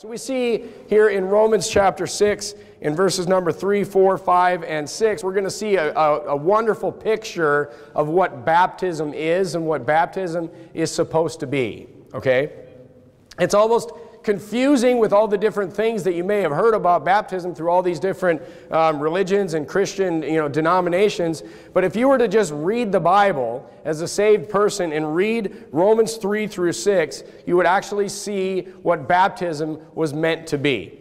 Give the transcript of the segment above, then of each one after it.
So we see here in Romans chapter 6, in verses number 3, 4, 5, and 6, we're going to see a, a, a, wonderful picture of what baptism is and what baptism is supposed to be. Okay? It's almost confusing with all the different things that you may have heard about baptism through all these different um, religions and Christian you know, denominations. But if you were to just read the Bible as a saved person and read Romans 3 through 6, you would actually see what baptism was meant to be.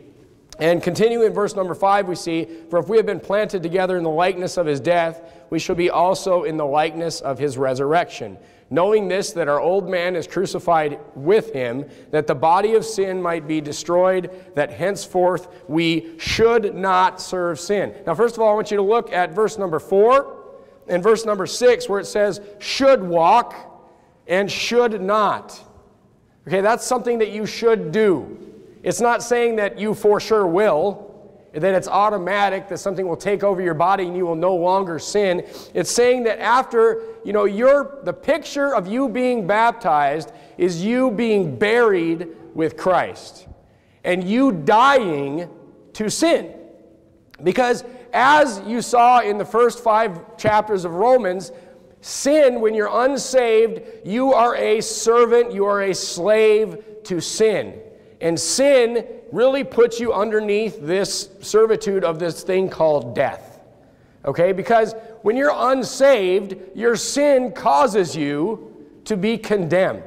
And continuing in verse number 5, we see, For if we have been planted together in the likeness of his death, we shall be also in the likeness of his resurrection knowing this, that our old man is crucified with him, that the body of sin might be destroyed, that henceforth we should not serve sin. Now, first of all, I want you to look at verse number four and verse number six, where it says, should walk and should not. Okay, that's something that you should do. It's not saying that you for sure will that it's automatic that something will take over your body and you will no longer sin. It's saying that after, you know, your the picture of you being baptized is you being buried with Christ and you dying to sin. Because as you saw in the first 5 chapters of Romans, sin when you're unsaved, you are a servant, you are a slave to sin. And sin really puts you underneath this servitude of this thing called death. Okay? Because when you're unsaved, your sin causes you to be condemned.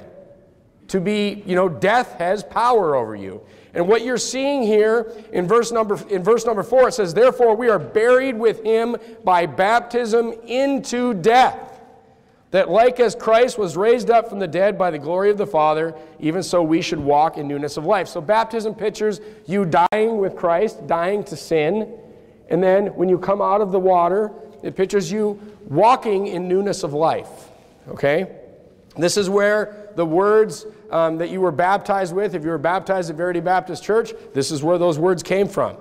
To be, you know, death has power over you. And what you're seeing here in verse number in verse number 4 it says therefore we are buried with him by baptism into death that like as Christ was raised up from the dead by the glory of the Father, even so we should walk in newness of life. So baptism pictures you dying with Christ, dying to sin. And then when you come out of the water, it pictures you walking in newness of life. Okay? This is where the words um, that you were baptized with, if you were baptized at Verity Baptist Church, this is where those words came from.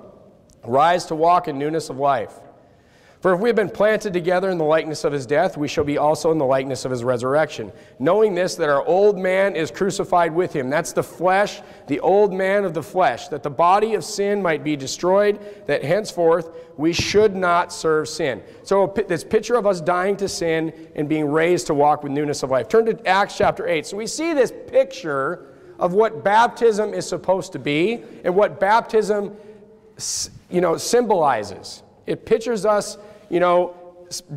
Rise to walk in newness of life. For if we have been planted together in the likeness of his death, we shall be also in the likeness of his resurrection. Knowing this, that our old man is crucified with him. That's the flesh, the old man of the flesh, that the body of sin might be destroyed, that henceforth we should not serve sin. So, this picture of us dying to sin and being raised to walk with newness of life. Turn to Acts chapter 8. So, we see this picture of what baptism is supposed to be and what baptism you know, symbolizes. It pictures us you know,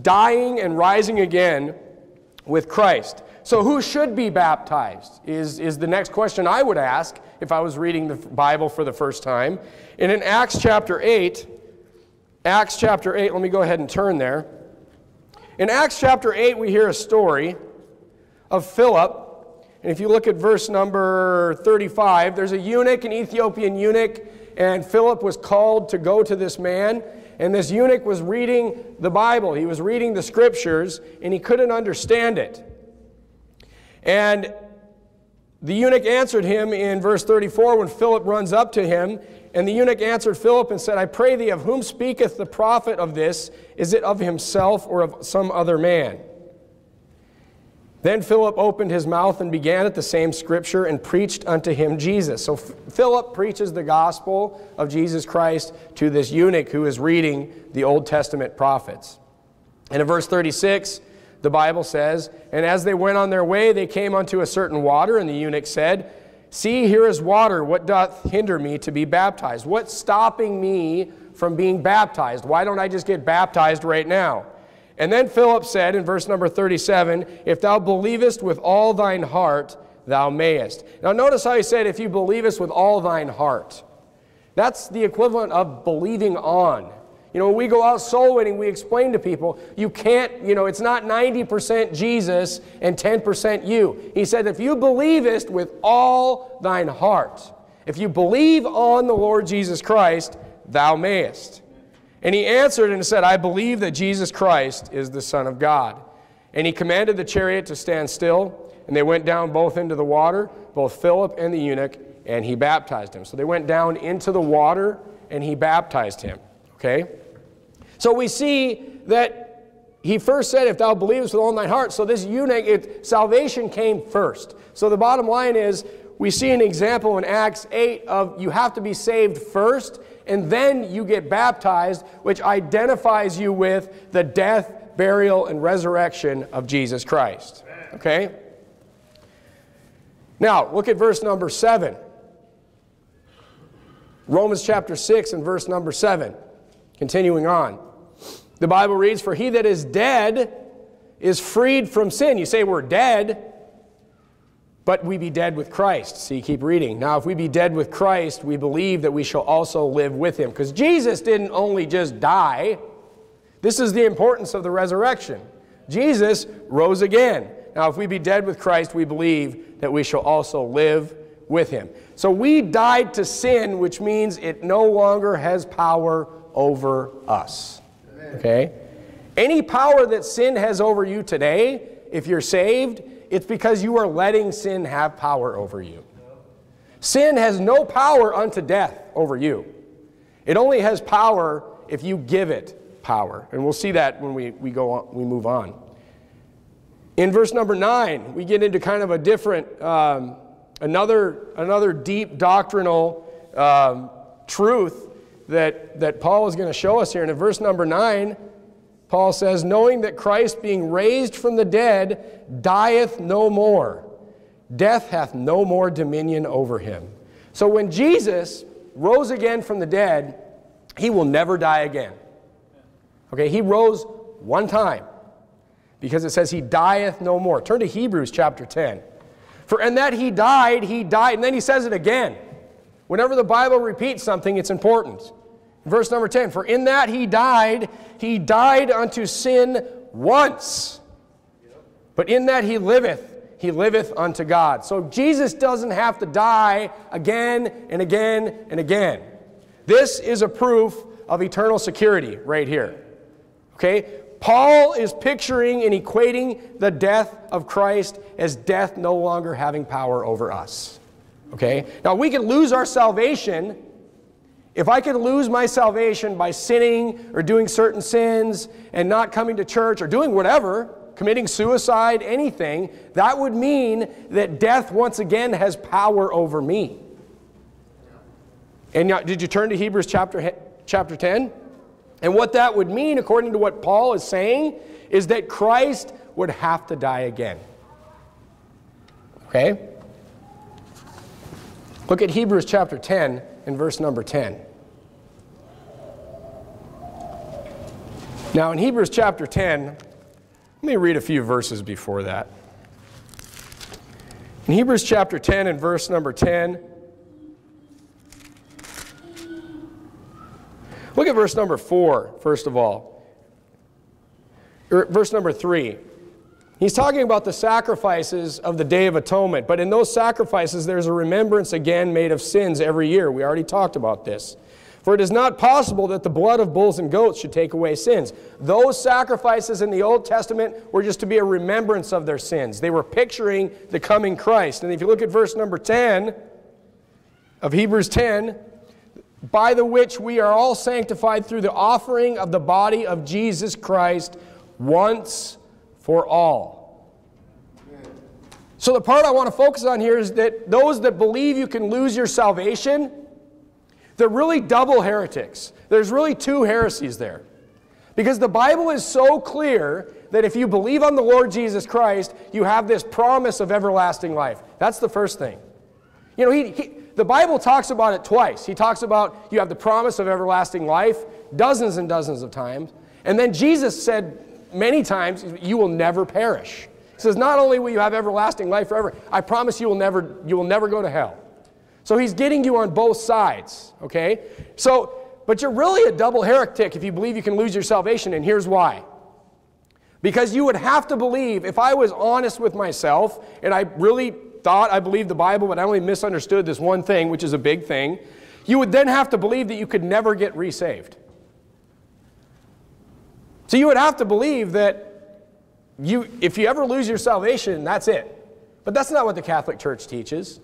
dying and rising again with Christ. So, who should be baptized is, is the next question I would ask if I was reading the Bible for the first time. And in Acts chapter 8, Acts chapter 8, let me go ahead and turn there. In Acts chapter 8, we hear a story of Philip. And if you look at verse number 35, there's a eunuch, an Ethiopian eunuch, and Philip was called to go to this man. And this eunuch was reading the Bible, he was reading the scriptures, and he couldn't understand it. And the eunuch answered him in verse 34 when Philip runs up to him. And the eunuch answered Philip and said, I pray thee, of whom speaketh the prophet of this? Is it of himself or of some other man? Then Philip opened his mouth and began at the same scripture and preached unto him Jesus. So Philip preaches the gospel of Jesus Christ to this eunuch who is reading the Old Testament prophets. And in verse 36, the Bible says, And as they went on their way, they came unto a certain water, and the eunuch said, See, here is water. What doth hinder me to be baptized? What's stopping me from being baptized? Why don't I just get baptized right now? And then Philip said in verse number 37 If thou believest with all thine heart, thou mayest. Now, notice how he said, If you believest with all thine heart. That's the equivalent of believing on. You know, when we go out soul winning, we explain to people, you can't, you know, it's not 90% Jesus and 10% you. He said, if you believest with all thine heart, if you believe on the Lord Jesus Christ, thou mayest. And he answered and said, I believe that Jesus Christ is the Son of God. And he commanded the chariot to stand still, and they went down both into the water, both Philip and the eunuch, and he baptized him. So they went down into the water, and he baptized him. Okay? So we see that he first said, If thou believest with all thine heart. So this eunuch, it, salvation came first. So the bottom line is, we see an example in Acts 8 of you have to be saved first and then you get baptized, which identifies you with the death, burial, and resurrection of Jesus Christ. Okay? Now, look at verse number 7. Romans chapter 6 and verse number 7. Continuing on. The Bible reads, For he that is dead is freed from sin. You say we're dead, but we be dead with Christ. You keep reading. Now, if we be dead with Christ, we believe that we shall also live with him. Because Jesus didn't only just die, this is the importance of the resurrection. Jesus rose again. Now, if we be dead with Christ, we believe that we shall also live with him. So we died to sin, which means it no longer has power over us. Okay? Any power that sin has over you today, if you're saved, it's because you are letting sin have power over you. Sin has no power unto death over you. It only has power if you give it power. And we'll see that when we, we go on, we move on. In verse number nine, we get into kind of a different, um, another, another deep doctrinal um, truth that, that Paul is going to show us here. And in verse number 9, Paul says, Knowing that Christ, being raised from the dead, dieth no more, death hath no more dominion over him. So when Jesus rose again from the dead, he will never die again. Okay, he rose one time because it says he dieth no more. Turn to Hebrews chapter 10. For in that he died, he died, and then he says it again. Whenever the Bible repeats something, it's important. Verse number 10 For in that he died, he died unto sin once. But in that he liveth, he liveth unto God. So Jesus doesn't have to die again and again and again. This is a proof of eternal security right here. Okay? Paul is picturing and equating the death of Christ as death no longer having power over us. Okay? Now, we can lose our salvation. If I could lose my salvation by sinning or doing certain sins and not coming to church or doing whatever, committing suicide, anything, that would mean that death once again has power over me. And did you turn to Hebrews chapter, chapter 10? And what that would mean, according to what Paul is saying, is that Christ would have to die again. Okay? Look at Hebrews chapter 10 and verse number 10. Now, in Hebrews chapter 10, let me read a few verses before that. In Hebrews chapter 10 and verse number 10, look at verse number 4, first of all. Or verse number 3. He's talking about the sacrifices of the Day of Atonement, but in those sacrifices, there's a remembrance again made of sins every year. We already talked about this. For it is not possible that the blood of bulls and goats should take away sins. Those sacrifices in the Old Testament were just to be a remembrance of their sins. They were picturing the coming Christ. And if you look at verse number 10 of Hebrews 10, by the which we are all sanctified through the offering of the body of Jesus Christ once for all. So, the part I want to focus on here is that those that believe you can lose your salvation, they're really double heretics. There's really two heresies there. Because the Bible is so clear that if you believe on the Lord Jesus Christ, you have this promise of everlasting life. That's the first thing. You know, he, he, the Bible talks about it twice. He talks about you have the promise of everlasting life dozens and dozens of times. And then Jesus said many times, you will never perish. He says, not only will you have everlasting life forever, I promise you will never, you will never go to hell. So he's getting you on both sides, okay? So, but you're really a double heretic if you believe you can lose your salvation, and here's why. Because you would have to believe, if I was honest with myself, and I really thought I believed the Bible, but I only misunderstood this one thing, which is a big thing, you would then have to believe that you could never get resaved. So you would have to believe that you, if you ever lose your salvation, that's it. But that's not what the Catholic Church teaches.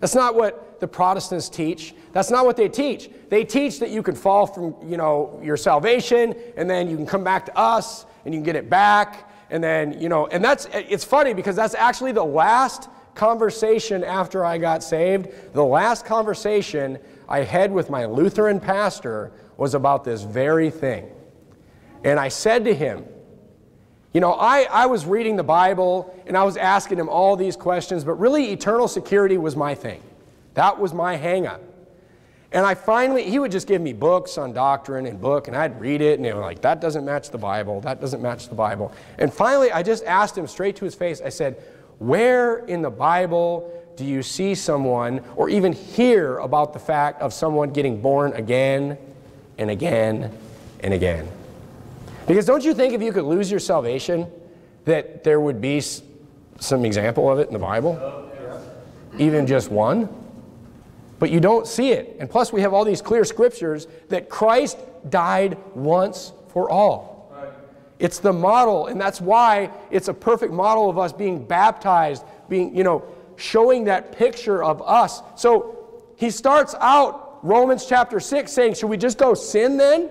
That's not what the Protestants teach. That's not what they teach. They teach that you can fall from, you know, your salvation and then you can come back to us and you can get it back and then, you know, and that's it's funny because that's actually the last conversation after I got saved, the last conversation I had with my Lutheran pastor was about this very thing. And I said to him, you know, I, I was reading the Bible and I was asking him all these questions, but really eternal security was my thing. That was my hang up. And I finally, he would just give me books on doctrine and book, and I'd read it, and they were like, that doesn't match the Bible, that doesn't match the Bible. And finally, I just asked him straight to his face, I said, where in the Bible do you see someone or even hear about the fact of someone getting born again and again and again? Because don't you think if you could lose your salvation, that there would be some example of it in the Bible? Even just one? But you don't see it. And plus, we have all these clear scriptures that Christ died once for all. It's the model, and that's why it's a perfect model of us being baptized, being, you know, showing that picture of us. So he starts out Romans chapter 6 saying, Should we just go sin then?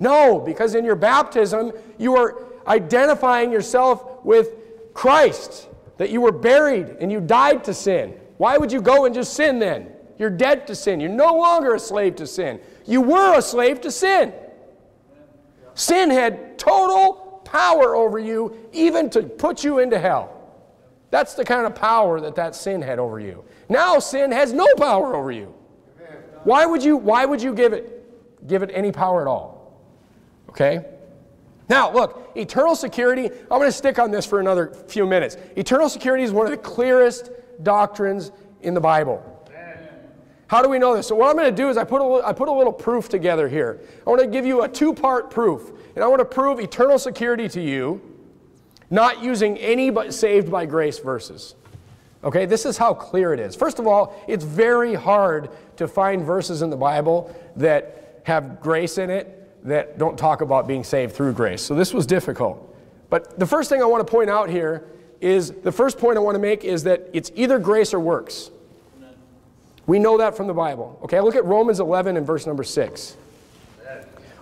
No, because in your baptism, you are identifying yourself with Christ, that you were buried and you died to sin. Why would you go and just sin then? You're dead to sin. You're no longer a slave to sin. You were a slave to sin. Sin had total power over you, even to put you into hell. That's the kind of power that that sin had over you. Now sin has no power over you. Why would you, why would you give it, give it any power at all? Okay? Now, look, eternal security, I'm going to stick on this for another few minutes. Eternal security is one of the clearest doctrines in the Bible. How do we know this? So, what I'm going to do is I put, a, I put a little proof together here. I want to give you a two part proof. And I want to prove eternal security to you, not using any but saved by grace verses. Okay, this is how clear it is. First of all, it's very hard to find verses in the Bible that have grace in it that don't talk about being saved through grace. So this was difficult. But the first thing I want to point out here is the first point I want to make is that it's either grace or works. We know that from the Bible. Okay, look at Romans 11 and verse number 6.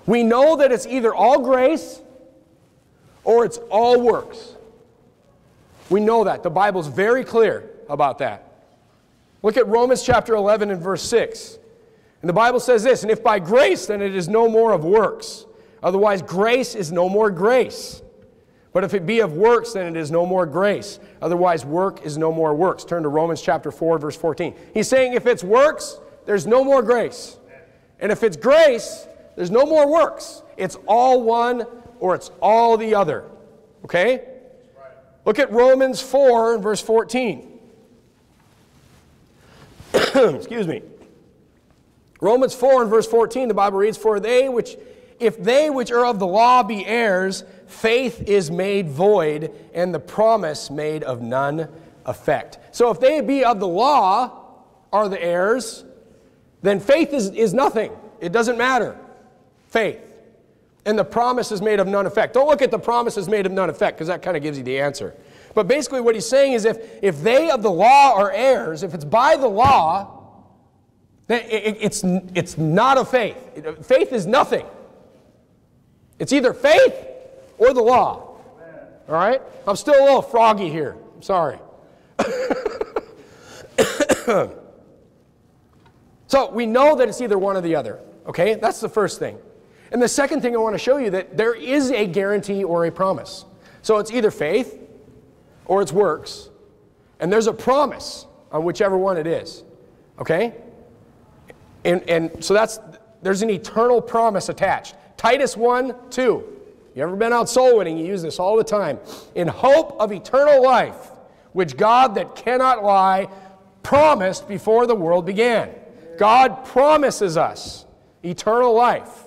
We know that it's either all grace or it's all works. We know that. The Bible's very clear about that. Look at Romans chapter 11 and verse 6. And the Bible says this, and if by grace, then it is no more of works. Otherwise, grace is no more grace. But if it be of works, then it is no more grace. Otherwise, work is no more works. Turn to Romans chapter 4, verse 14. He's saying if it's works, there's no more grace. And if it's grace, there's no more works. It's all one or it's all the other. Okay? Look at Romans 4, verse 14. Excuse me. Romans 4 and verse 14, the Bible reads, For they which, if they which are of the law be heirs, faith is made void, and the promise made of none effect. So if they be of the law, are the heirs, then faith is, is nothing. It doesn't matter. Faith. And the promise is made of none effect. Don't look at the promise is made of none effect, because that kind of gives you the answer. But basically, what he's saying is if, if they of the law are heirs, if it's by the law, it's, it's not a faith. Faith is nothing. It's either faith or the law. All right? I'm still a little froggy here. I'm sorry. so we know that it's either one or the other. Okay? That's the first thing. And the second thing I want to show you that there is a guarantee or a promise. So it's either faith or it's works. And there's a promise on whichever one it is. Okay? And, and so that's, there's an eternal promise attached. Titus 1 2. You ever been out soul winning? You use this all the time. In hope of eternal life, which God that cannot lie promised before the world began. God promises us eternal life.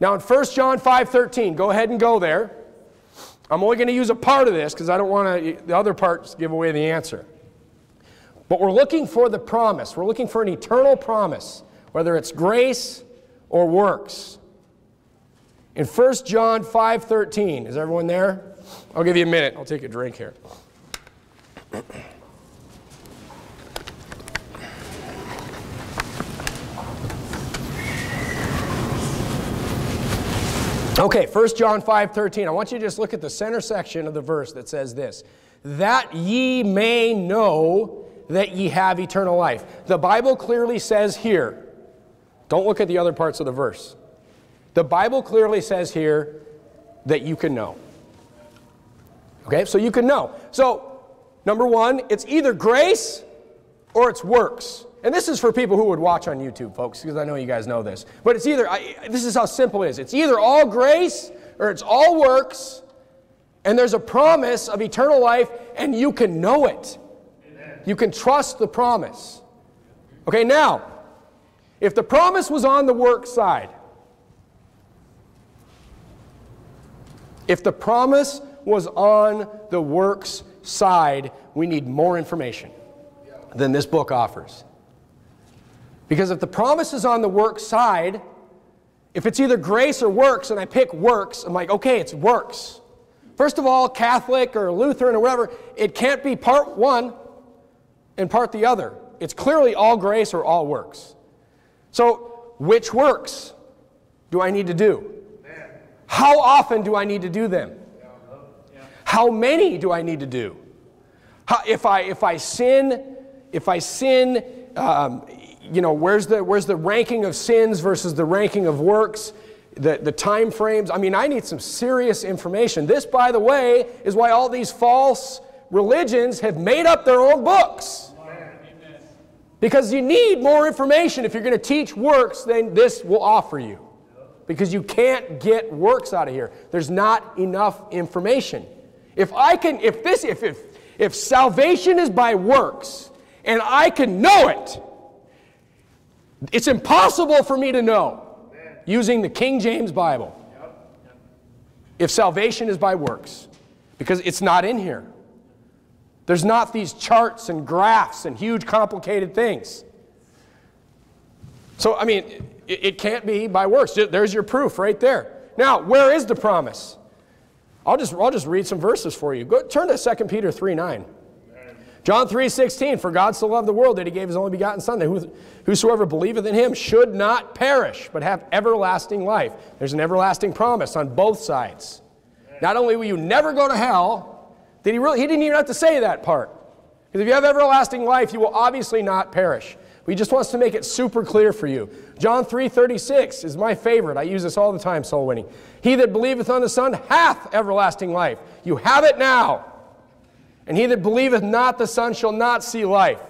Now in 1 John 5 13, go ahead and go there. I'm only going to use a part of this because I don't want to, the other parts give away the answer. But we're looking for the promise. We're looking for an eternal promise, whether it's grace or works. In 1 John 5:13, is everyone there? I'll give you a minute. I'll take a drink here. Okay, 1 John 5:13. I want you to just look at the center section of the verse that says this that ye may know that ye have eternal life. The Bible clearly says here, don't look at the other parts of the verse. The Bible clearly says here that you can know. Okay, so you can know. So, number one, it's either grace or it's works. And this is for people who would watch on YouTube, folks, because I know you guys know this. But it's either, I, this is how simple it is it's either all grace or it's all works, and there's a promise of eternal life, and you can know it. Amen. You can trust the promise. Okay, now, if the promise was on the work side, if the promise was on the works side, we need more information than this book offers. Because if the promise is on the works side, if it's either grace or works, and I pick works, I'm like, okay, it's works. First of all, Catholic or Lutheran or whatever, it can't be part one and part the other. It's clearly all grace or all works. So, which works do I need to do? How often do I need to do them? How many do I need to do? How, if, I, if I sin, if I sin, um, you know, where's the, where's the ranking of sins versus the ranking of works? The, the time frames. I mean, I need some serious information. This, by the way, is why all these false religions have made up their own books. Because you need more information if you're going to teach works than this will offer you. Because you can't get works out of here. There's not enough information. If I can, if this, if, if, if salvation is by works and I can know it, it's impossible for me to know using the King James Bible if salvation is by works because it's not in here. There's not these charts and graphs and huge complicated things. So, I mean, it, can't be by works. There's your proof right there. Now, where is the promise? I'll just, I'll just read some verses for you. Go, turn to 2 Peter 3 9. John 3 16, for God so loved the world that he gave his only begotten Son, that whosoever believeth in him should not perish, but have everlasting life. There's an everlasting promise on both sides. Not only will you never go to hell, did he really he didn't even have to say that part. Because if you have everlasting life, you will obviously not perish. He just wants to make it super clear for you. John 3:36 is my favorite. I use this all the time, soul winning. He that believeth on the Son hath everlasting life. You have it now. And he that believeth not the Son shall not see life,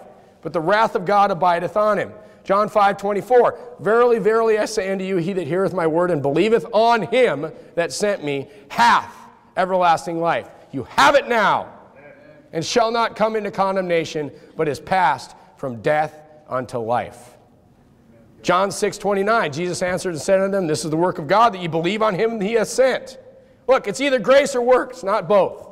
but the wrath of God abideth on him. John 5 24. Verily, verily, I say unto you, he that heareth my word and believeth on him that sent me hath everlasting life. You have it now, and shall not come into condemnation, but is passed from death unto life. John 6 29. Jesus answered and said unto them, This is the work of God, that ye believe on him he has sent. Look, it's either grace or works, not both.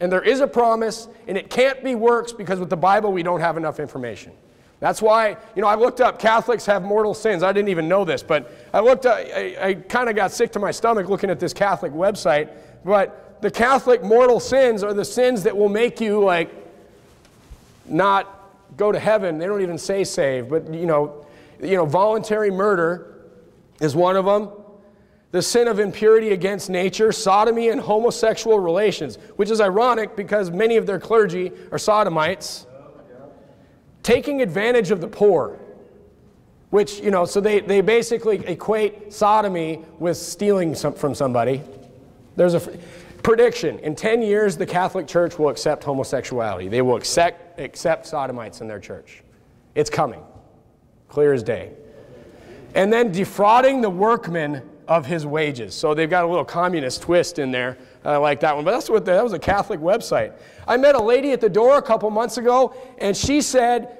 And there is a promise, and it can't be works because with the Bible we don't have enough information. That's why, you know, I looked up Catholics have mortal sins. I didn't even know this, but I looked up, I, I kind of got sick to my stomach looking at this Catholic website. But the Catholic mortal sins are the sins that will make you, like, not go to heaven. They don't even say saved, but, you know, you know, voluntary murder is one of them the sin of impurity against nature, sodomy, and homosexual relations, which is ironic because many of their clergy are sodomites. Taking advantage of the poor, which, you know, so they, they basically equate sodomy with stealing some, from somebody. There's a prediction in 10 years, the Catholic Church will accept homosexuality. They will accept, accept sodomites in their church. It's coming, clear as day. And then defrauding the workmen of his wages. So they've got a little communist twist in there. I like that one. But that's what the, that was a Catholic website. I met a lady at the door a couple months ago, and she said,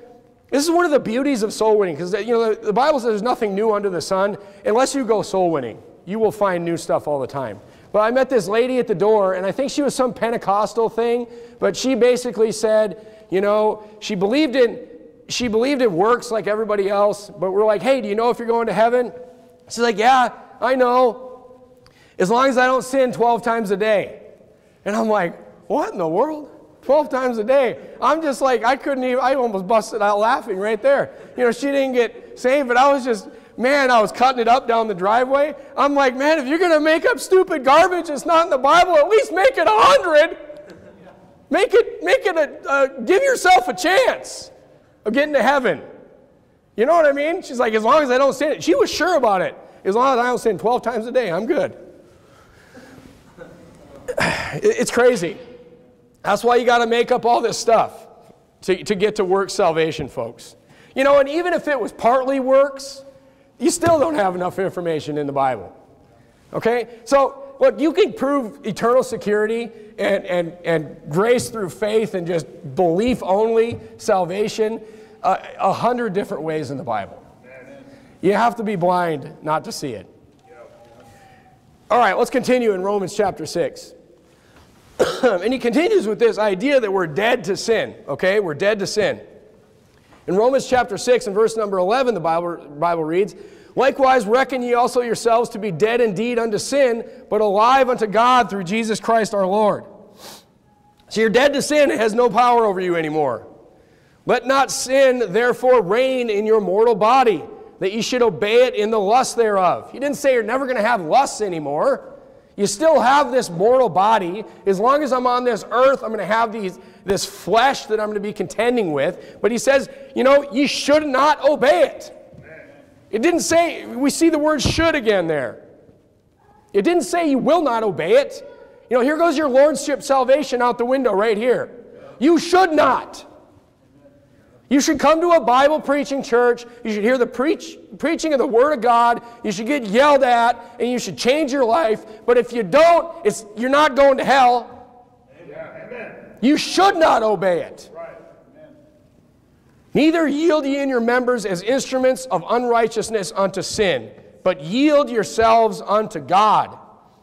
this is one of the beauties of soul winning, because you know the, the Bible says there's nothing new under the sun unless you go soul winning. You will find new stuff all the time. But I met this lady at the door, and I think she was some Pentecostal thing, but she basically said, you know, she believed in she believed in works like everybody else, but we're like, hey, do you know if you're going to heaven? She's like, yeah, I know. As long as I don't sin 12 times a day. And I'm like, what in the world? 12 times a day. I'm just like, I couldn't even, I almost busted out laughing right there. You know, she didn't get saved, but I was just, man, I was cutting it up down the driveway. I'm like, man, if you're going to make up stupid garbage, it's not in the Bible, at least make it a 100. Make it, make it a, uh, give yourself a chance of getting to heaven. You know what I mean? She's like, as long as I don't sin, she was sure about it. As long as I don't sin 12 times a day, I'm good. It's crazy. That's why you got to make up all this stuff to, to get to work salvation, folks. You know, and even if it was partly works, you still don't have enough information in the Bible. Okay? So, look, you can prove eternal security and, and, and grace through faith and just belief only salvation uh, a hundred different ways in the Bible. You have to be blind not to see it. All right, let's continue in Romans chapter 6. and he continues with this idea that we're dead to sin, okay? We're dead to sin. In Romans chapter 6 and verse number 11, the Bible, Bible reads, Likewise, reckon ye also yourselves to be dead indeed unto sin, but alive unto God through Jesus Christ our Lord. So you're dead to sin, it has no power over you anymore. Let not sin therefore reign in your mortal body, that ye should obey it in the lust thereof. He didn't say you're never going to have lusts anymore. You still have this mortal body. As long as I'm on this earth, I'm going to have these, this flesh that I'm going to be contending with. But he says, you know, you should not obey it. It didn't say, we see the word should again there. It didn't say you will not obey it. You know, here goes your lordship salvation out the window right here. You should not. You should come to a Bible preaching church. You should hear the preach, preaching of the Word of God. You should get yelled at, and you should change your life. But if you don't, it's, you're not going to hell. Amen. You should not obey it. Neither yield ye in your members as instruments of unrighteousness unto sin, but yield yourselves unto God.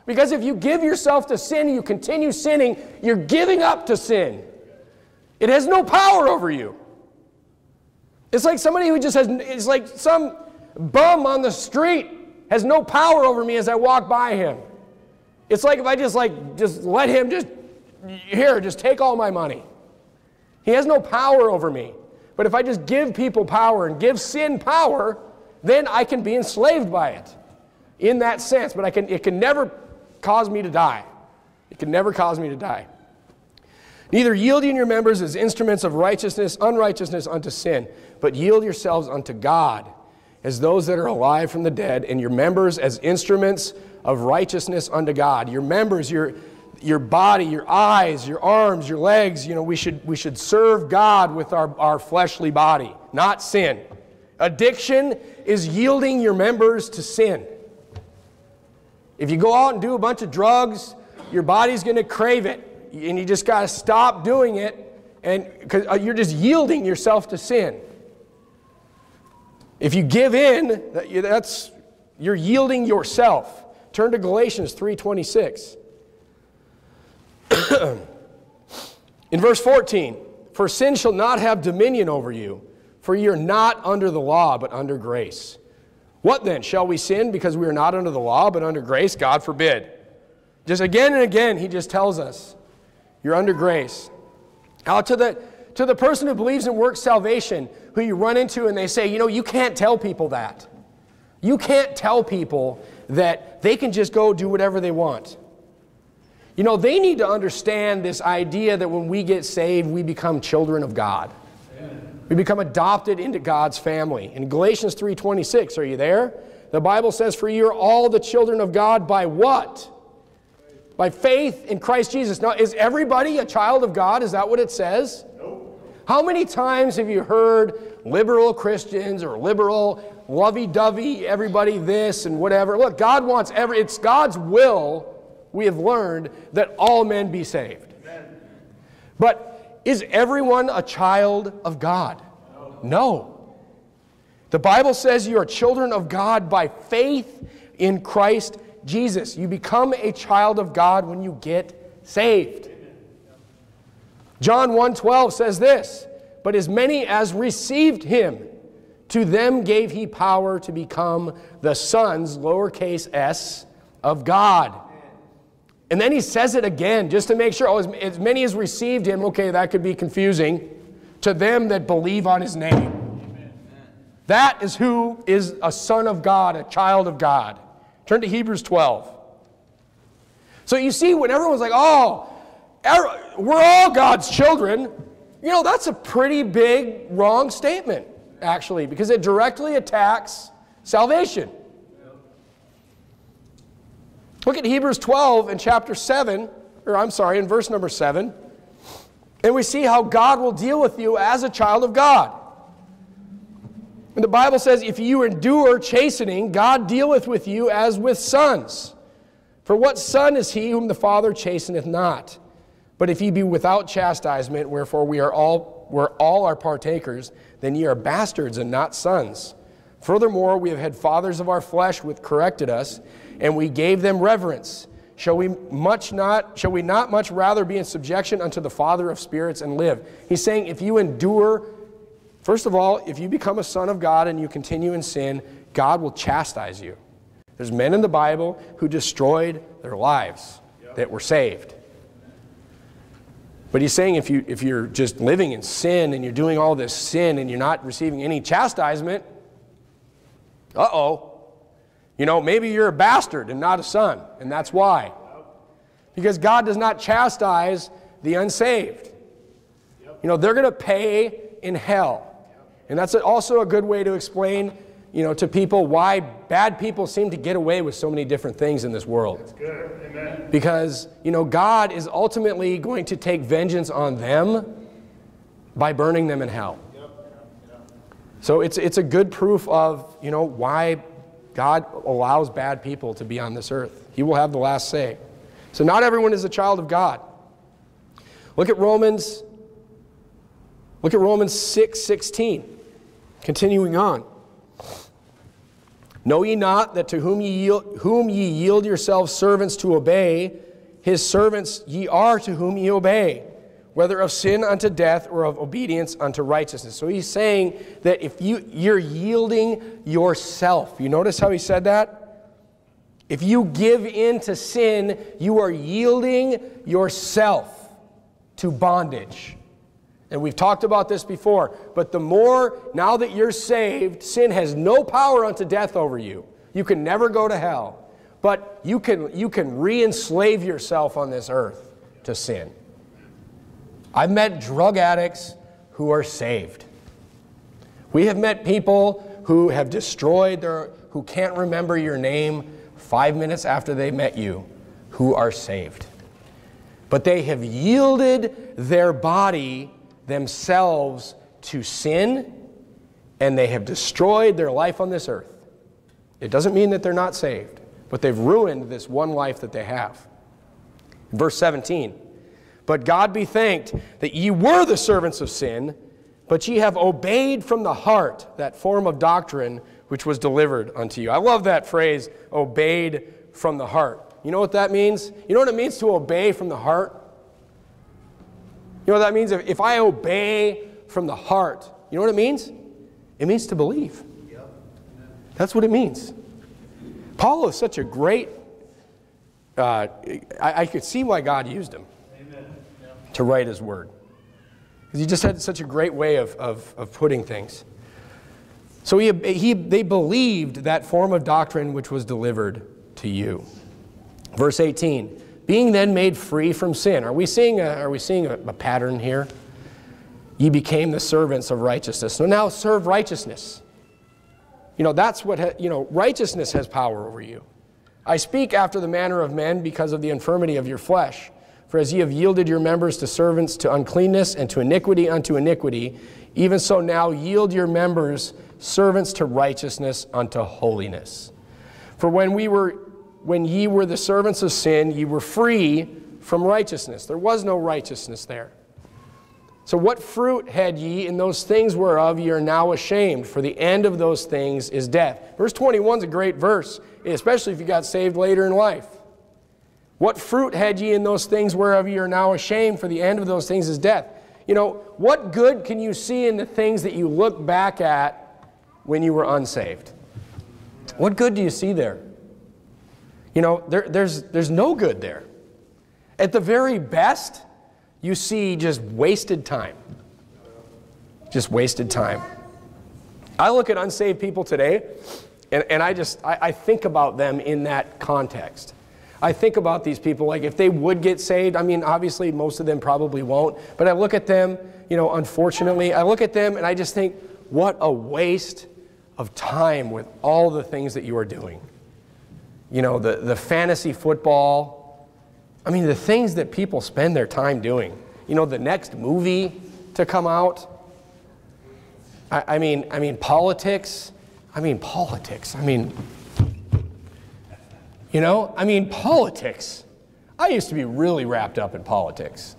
Because if you give yourself to sin you continue sinning, you're giving up to sin. It has no power over you. It's like somebody who just has, it's like some bum on the street has no power over me as I walk by him. It's like if I just like, just let him just, here, just take all my money. He has no power over me. But if I just give people power and give sin power, then I can be enslaved by it in that sense. But I can, it can never cause me to die. It can never cause me to die. Neither yielding your members as instruments of righteousness, unrighteousness unto sin, but yield yourselves unto God as those that are alive from the dead, and your members as instruments of righteousness unto God. Your members, your, your body, your eyes, your arms, your legs, you know, we should, we should serve God with our, our fleshly body, not sin. Addiction is yielding your members to sin. If you go out and do a bunch of drugs, your body's going to crave it and you just got to stop doing it and because uh, you're just yielding yourself to sin if you give in that's you're yielding yourself turn to galatians 3.26 in verse 14 for sin shall not have dominion over you for ye are not under the law but under grace what then shall we sin because we are not under the law but under grace god forbid just again and again he just tells us you're under grace. Now, to the, to the person who believes in work salvation, who you run into and they say, you know, you can't tell people that. You can't tell people that they can just go do whatever they want. You know, they need to understand this idea that when we get saved, we become children of God. We become adopted into God's family. In Galatians 3:26, are you there? The Bible says, "For you are all the children of God by what? By faith in Christ Jesus. Now, is everybody a child of God? Is that what it says? Nope. How many times have you heard liberal Christians or liberal lovey dovey, everybody this and whatever? Look, God wants every, it's God's will, we have learned, that all men be saved. Amen. But is everyone a child of God? No. no. The Bible says you are children of God by faith in Christ Jesus. You become a child of God when you get saved. John 1:12 says this, but as many as received him, to them gave he power to become the sons, lowercase s, of God. And then he says it again just to make sure, oh, as, as many as received him, okay, that could be confusing, to them that believe on his name. That is who is a son of God, a child of God. Turn to Hebrews 12. So you see, when everyone's like, oh, er, we're all God's children. You know, that's a pretty big wrong statement, actually, because it directly attacks salvation. Look at Hebrews 12 in chapter 7, or I'm sorry, in verse number 7. And we see how God will deal with you as a child of God. And the Bible says, if you endure chastening, God dealeth with you as with sons. For what son is he whom the Father chasteneth not? But if ye be without chastisement, wherefore we are all, where all are partakers, then ye are bastards and not sons. Furthermore, we have had fathers of our flesh which corrected us, and we gave them reverence. Shall we much not shall we not much rather be in subjection unto the Father of spirits and live? He's saying if you endure First of all, if you become a son of God and you continue in sin, God will chastise you. There's men in the Bible who destroyed their lives that were saved. But he's saying if, you, if you're just living in sin and you're doing all this sin and you're not receiving any chastisement, uh oh. You know, maybe you're a bastard and not a son, and that's why. Because God does not chastise the unsaved. You know, they're going to pay in hell. And that's also a good way to explain you know, to people why bad people seem to get away with so many different things in this world. That's good. Amen. Because, you know, God is ultimately going to take vengeance on them by burning them in hell. So it's, it's a good proof of, you know, why God allows bad people to be on this earth. He will have the last say. So not everyone is a child of God. Look at Romans, look at Romans 6, 16. Continuing on. Know ye not that to whom ye, yield, whom ye yield yourselves servants to obey, his servants ye are to whom ye obey, whether of sin unto death or of obedience unto righteousness. So he's saying that if you, you're yielding yourself, you notice how he said that? If you give in to sin, you are yielding yourself to bondage. And we've talked about this before, but the more, now that you're saved, sin has no power unto death over you. You can never go to hell, but you can, you can re enslave yourself on this earth to sin. I've met drug addicts who are saved. We have met people who have destroyed their, who can't remember your name five minutes after they met you, who are saved. But they have yielded their body themselves to sin and they have destroyed their life on this earth. It doesn't mean that they're not saved, but they've ruined this one life that they have. Verse 17 But God be thanked that ye were the servants of sin, but ye have obeyed from the heart that form of doctrine which was delivered unto you. I love that phrase, obeyed from the heart. You know what that means? You know what it means to obey from the heart? You know what that means? If, if I obey from the heart, you know what it means? It means to believe. Yep. That's what it means. Paul is such a great, uh, I, I, could see why God used him to write his word. Because he just had such a great way of, of, of putting things. So he, he, they believed that form of doctrine which was delivered to you. Verse 18 being then made free from sin. Are we seeing a, are we seeing a, a pattern here? Ye became the servants of righteousness. So now serve righteousness. You know, that's what, you know, righteousness has power over you. I speak after the manner of men because of the infirmity of your flesh. For as ye have yielded your members to servants to uncleanness and to iniquity unto iniquity, even so now yield your members servants to righteousness unto holiness. For when we were when ye were the servants of sin, ye were free from righteousness. There was no righteousness there. So, what fruit had ye in those things whereof ye are now ashamed? For the end of those things is death. Verse 21 is a great verse, especially if you got saved later in life. What fruit had ye in those things whereof ye are now ashamed? For the end of those things is death. You know, what good can you see in the things that you look back at when you were unsaved? What good do you see there? You know, there, there's, there's no good there. At the very best, you see just wasted time. Just wasted time. I look at unsaved people today, and, and I just I, I think about them in that context. I think about these people, like if they would get saved, I mean, obviously most of them probably won't, but I look at them, you know, unfortunately, I look at them and I just think, what a waste of time with all the things that you are doing. You know, the, the fantasy football, I mean, the things that people spend their time doing. You know, the next movie to come out. I, I mean, I mean, politics. I mean, politics. I mean, you know, I mean, politics. I used to be really wrapped up in politics.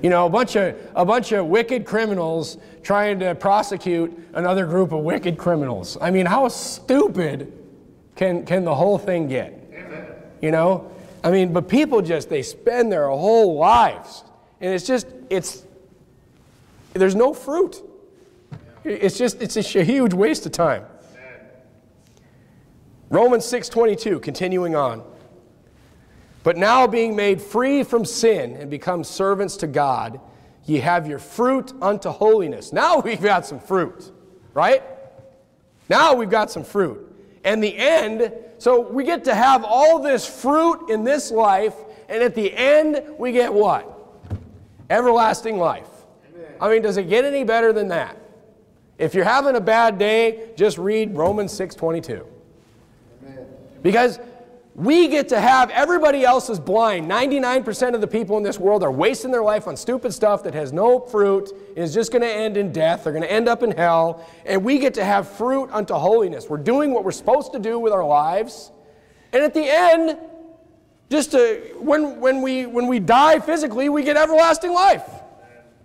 You know, a bunch of, a bunch of wicked criminals trying to prosecute another group of wicked criminals. I mean, how stupid can, can the whole thing get? You know? I mean, but people just, they spend their whole lives. And it's just, it's, there's no fruit. It's just, it's a huge waste of time. Romans 6:22 continuing on. But now being made free from sin and become servants to God, ye have your fruit unto holiness. Now we've got some fruit, right? Now we've got some fruit. And the end, so we get to have all this fruit in this life, and at the end we get what? Everlasting life. Amen. I mean, does it get any better than that? If you're having a bad day, just read Romans 6:22. Because we get to have everybody else is blind. 99% of the people in this world are wasting their life on stupid stuff that has no fruit, and is just going to end in death. They're going to end up in hell. And we get to have fruit unto holiness. We're doing what we're supposed to do with our lives. And at the end, just to, when, when, we, when we die physically, we get everlasting life.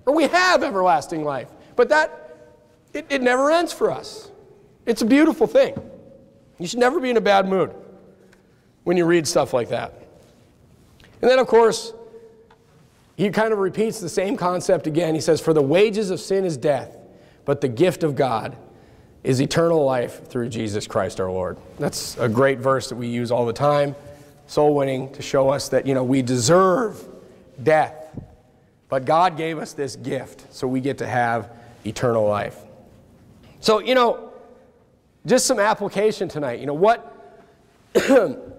Or we have everlasting life. But that, it, it never ends for us. It's a beautiful thing. You should never be in a bad mood when you read stuff like that. And then, of course, he kind of repeats the same concept again. He says, For the wages of sin is death, but the gift of God is eternal life through Jesus Christ our Lord. That's a great verse that we use all the time, soul winning, to show us that, you know, we deserve death. But God gave us this gift, so we get to have eternal life. So, you know, just some application tonight. You know, what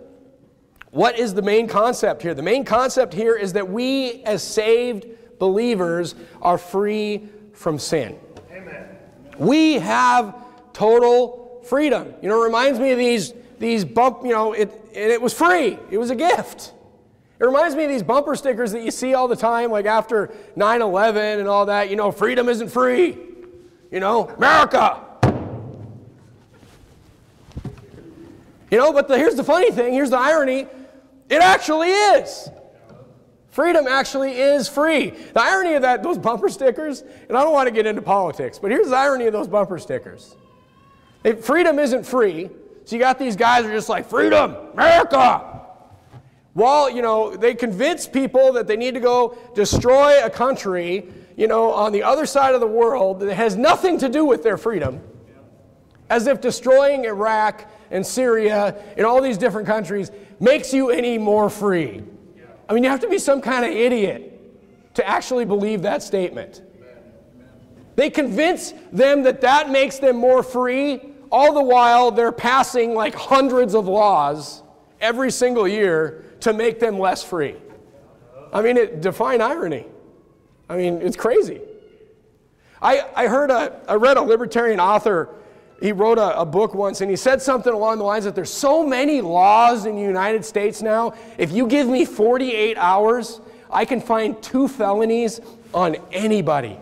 What is the main concept here? The main concept here is that we, as saved believers, are free from sin. Amen. We have total freedom. You know, it reminds me of these, these bump, you know, it, and it was free, it was a gift. It reminds me of these bumper stickers that you see all the time, like after 9 11 and all that. You know, freedom isn't free. You know, America. You know, but the, here's the funny thing here's the irony it actually is. Freedom actually is free. The irony of that, those bumper stickers, and I don't want to get into politics, but here's the irony of those bumper stickers. If freedom isn't free, so you got these guys who are just like, freedom, America. Well, you know, they convince people that they need to go destroy a country, you know, on the other side of the world that has nothing to do with their freedom. As if destroying Iraq and Syria and all these different countries makes you any more free. I mean, you have to be some kind of idiot to actually believe that statement. They convince them that that makes them more free, all the while they're passing like hundreds of laws every single year to make them less free. I mean, it define irony. I mean, it's crazy. I, I heard a, I read a libertarian author he wrote a, a, book once and he said something along the lines that there's so many laws in the United States now. If you give me 48 hours, I can find two felonies on anybody.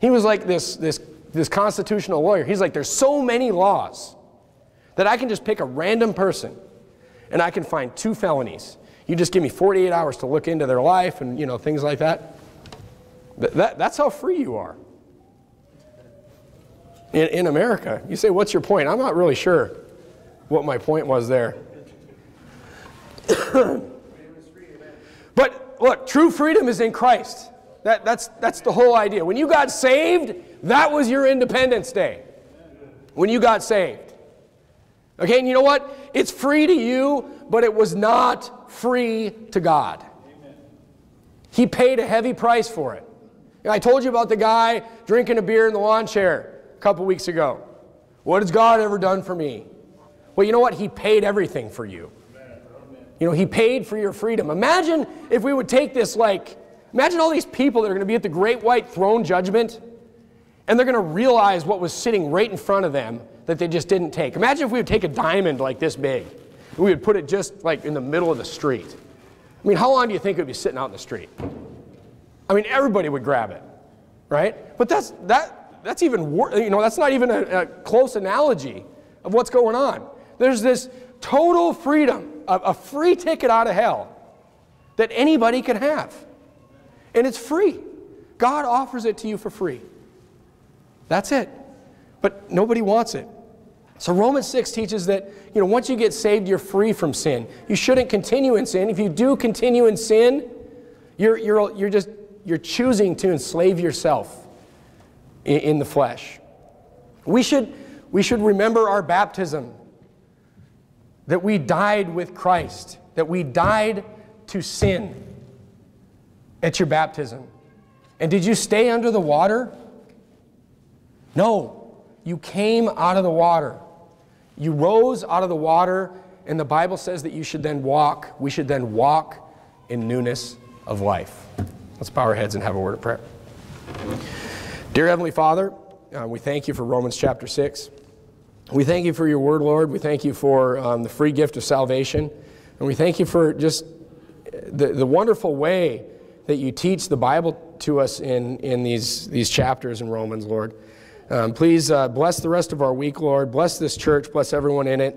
He was like this, this, this constitutional lawyer. He's like, there's so many laws that I can just pick a random person and I can find two felonies. You just give me 48 hours to look into their life and you know things like that. that that's how free you are in, in America. You say, What's your point? I'm not really sure what my point was there. but look, true freedom is in Christ. That, that's, that's the whole idea. When you got saved, that was your Independence Day. When you got saved. Okay, and you know what? It's free to you, but it was not free to God. He paid a heavy price for it. I told you about the guy drinking a beer in the lawn chair couple weeks ago. What has God ever done for me? Well, you know what? He paid everything for you. You know, He paid for your freedom. Imagine if we would take this, like, imagine all these people that are going to be at the great white throne judgment, and they're going to realize what was sitting right in front of them that they just didn't take. Imagine if we would take a diamond like this big, and we would put it just like in the middle of the street. I mean, how long do you think it would be sitting out in the street? I mean, everybody would grab it, right? But that's, that, that's even worse, you know, that's not even a, a, close analogy of what's going on. There's this total freedom, a, a free ticket out of hell that anybody can have. And it's free. God offers it to you for free. That's it. But nobody wants it. So Romans 6 teaches that, you know, once you get saved, you're free from sin. You shouldn't continue in sin. If you do continue in sin, you're, you're, you're just, you're choosing to enslave yourself in the flesh. We should, we should remember our baptism, that we died with Christ, that we died to sin at your baptism. And did you stay under the water? No, you came out of the water. You rose out of the water, and the Bible says that you should then walk, we should then walk in newness of life. Let's bow our heads and have a word of prayer. Dear Heavenly Father, uh, we thank you for Romans chapter 6. We thank you for your word, Lord. We thank you for um, the free gift of salvation. And we thank you for just the, the wonderful way that you teach the Bible to us in, in these, these chapters in Romans, Lord. Um, please uh, bless the rest of our week, Lord. Bless this church. Bless everyone in it.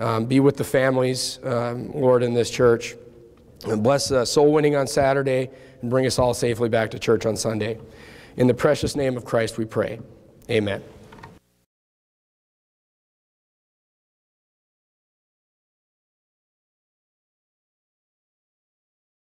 Um, be with the families, um, Lord, in this church. And bless uh, soul winning on Saturday and bring us all safely back to church on Sunday. In the precious name of Christ we pray. Amen.